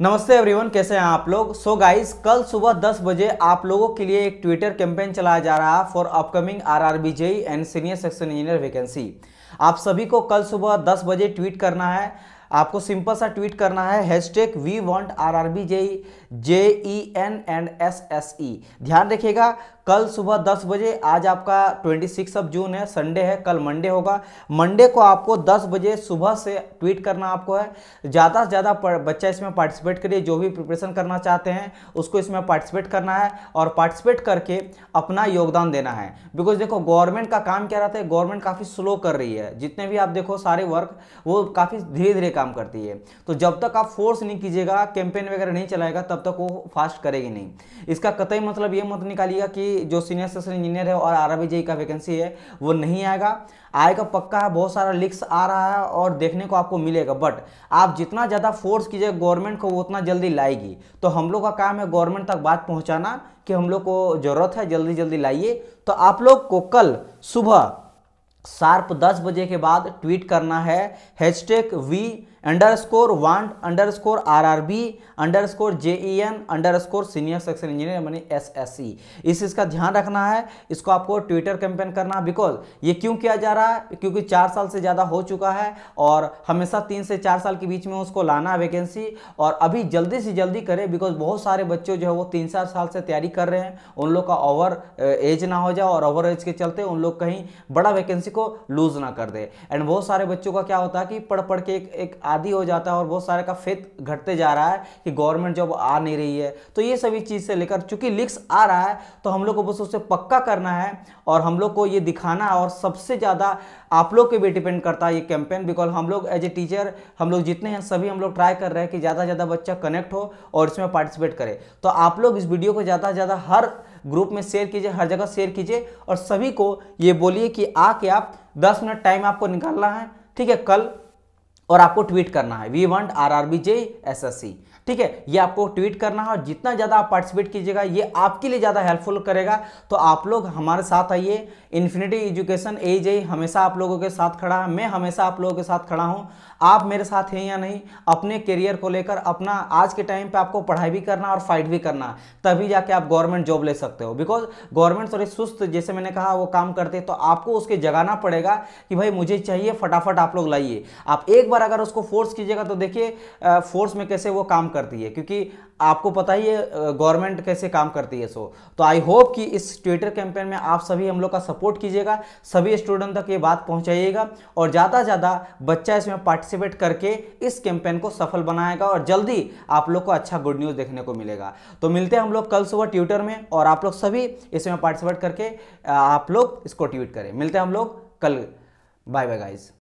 नमस्ते एवरीवन, कैसे हैं आप लोग? सो so गाइस कल सुबह 10 बजे आप लोगों के लिए एक ट्विटर कैंपेन चलाया जा रहा है for upcoming R R B JE and senior section engineer vacancy आप सभी को कल सुबह 10 बजे ट्वीट करना है। आपको सिंपल सा ट्वीट करना है hashtag we want R R B J J E N and S S E ध्यान रखिएगा कल सुबह 10 बजे, आज आपका 26 ऑफ़ जून है संडे है, कल मंडे होगा। मंडे को आपको 10 बजे सुबह से ट्वीट करना आपको है। ज़्यादा से ज़्यादा बच्चा इसमें पार्टिसिपेट करिए, जो भी प्रिपरेशन करना चाहते हैं, उसको इसमें पार्टिसिपेट करना है और पार्टिसिपेट करके अपना योगदान देना है। बिकॉज़ देखो गवर्नमेंट का काम क्या रहता है? गवर्नमेंट काफ़ी स्लो कर रही है। जितने भी आप देखो, सारे वर्क वो काफ़ी धीरे धीरे काम करती है। तो जब तक आप फोर्स नहीं कीजिएगा कैंपेन वगैरह नहीं चलाएगा, तब तक वो फास्ट करेगी नहीं। इसका कतई मतलब ये मत निकालिएगा कि जो सीनियर सेशन इंजीनियर है और आर का वैकेंसी है, वो नहीं आएगा। आएगा पक्का है, बहुत सारा लिक्स आ रहा है और देखने को आपको मिलेगा। बट आप जितना ज़्यादा फोर्स कीजिए गवर्नमेंट को उतना जल्दी लाएगी। तो हम लोग का काम है गवर्नमेंट तक बात पहुँचाना कि हम लोग को ज़रूरत है जल्दी जल्दी लाइए। तो आप लोग को कल सुबह शार्प 10 बजे के बाद ट्वीट करना है। Hashtag we underscore want underscore R R B underscore J E N underscore senior section engineer यानी एस एस सी इस चीज़ का ध्यान रखना है। इसको आपको ट्विटर कैंपेन करना बिकॉज़ ये क्यों किया जा रहा है? क्योंकि चार साल से ज़्यादा हो चुका है और हमेशा तीन से चार साल के बीच में उसको लाना है वैकेंसी और अभी जल्दी से जल्दी करें बिकॉज़ बहुत सारे बच्चे जो है वो तीन चार साल से तैयारी कर रहे हैं। उन लोग का ओवर एज ना हो जाए और ओवर एज के चलते उन लोग कहीं बड़ा वैकेंसी को लूज ना कर दे। एंड बहुत सारे बच्चों का क्या होता है कि पढ़ पढ़ के एक, एक आदि हो जाता है और बहुत सारे का फेथ घटते जा रहा है कि गवर्नमेंट जॉब आ नहीं रही है। तो ये सभी चीज़ से लेकर चूँकि लिक्स आ रहा है तो हम लोग को बस उससे पक्का करना है और हम लोग को ये दिखाना और सबसे ज़्यादा आप लोग के भी डिपेंड करता है ये कैंपेन बिकॉज़ हम लोग एज ए टीचर हम लोग जितने हैं सभी हम लोग ट्राई कर रहे हैं कि ज़्यादा से ज़्यादा बच्चा कनेक्ट हो और इसमें पार्टिसिपेट करे। तो आप लोग इस वीडियो को ज़्यादा से ज़्यादा हर ग्रुप में शेयर कीजिए, हर जगह शेयर कीजिए और सभी को ये बोलिए कि आके आप 10 मिनट टाइम आपको निकालना है। ठीक है, कल और आपको ट्वीट करना है। We want R R B J S S C ठीक है? ये आपको ट्वीट करना है और जितना ज़्यादा आप पार्टिसिपेट कीजिएगा, ये आपके लिए ज़्यादा हेल्पफुल करेगा। तो आप लोग हमारे साथ आइए। इन्फिनिटी एजुकेशन ए जे हमेशा आप लोगों के साथ खड़ा है। मैं हमेशा आप लोगों के साथ खड़ा हूँ। आप मेरे साथ हैं या नहीं, अपने करियर को लेकर, अपना आज के टाइम पे आपको पढ़ाई भी करना और फाइट भी करना तभी जाके आप गवर्नमेंट जॉब ले सकते हो। बिकॉज़ गवर्नमेंट थोड़ी सुस्त, जैसे मैंने कहा, वो काम करते तो आपको उसके जगाना पड़ेगा कि भाई मुझे चाहिए, फटाफट आप लोग लाइए। आप एक बार अगर उसको फोर्स कीजिएगा तो देखिए फोर्स में कैसे वो काम करती है, क्योंकि आपको पता ही है गवर्नमेंट कैसे काम करती है सो। तो आई होप कि इस ट्विटर कैंपेन में आप सभी हम लोग का सपोर्ट कीजिएगा, सभी स्टूडेंट तक ये बात पहुंचाइएगा और ज़्यादा से ज़्यादा बच्चा इसमें पार्टिसिपेट करके इस कैंपेन को सफल बनाएगा और जल्दी आप लोग को अच्छा गुड न्यूज़ देखने को मिलेगा। तो मिलते हैं हम लोग कल सुबह ट्विटर में और आप लोग सभी इसमें पार्टिसिपेट करके आप लोग इसको ट्वीट करें। मिलते हैं हम लोग कल। Bye bye guys